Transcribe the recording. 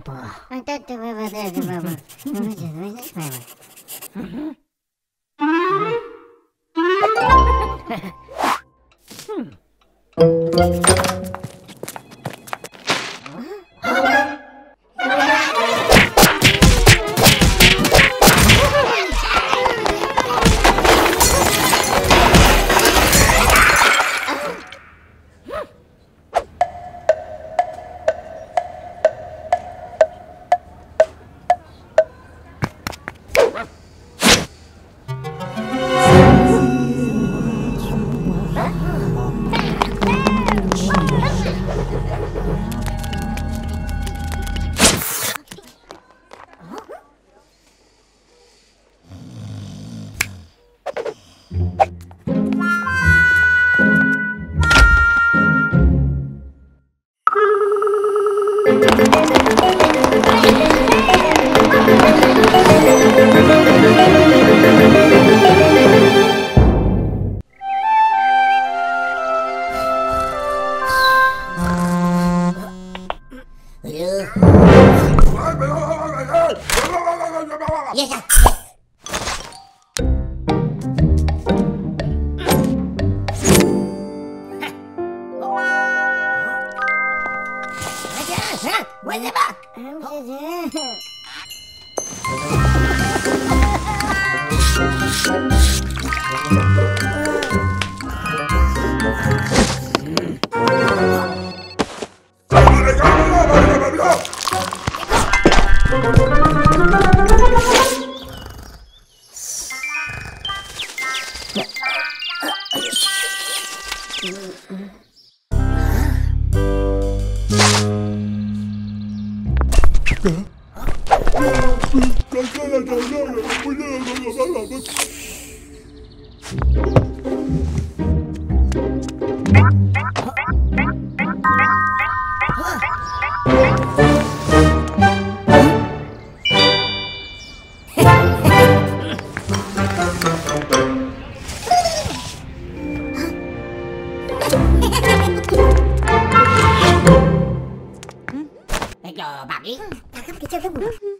た。あだってばば。飲めちゃ飲めちゃ、ばば。Yes, sir. Yes. Where's the book? Oh. La cara cambiada, la puñada con los alas. Bagi. Tak apa kita cuba.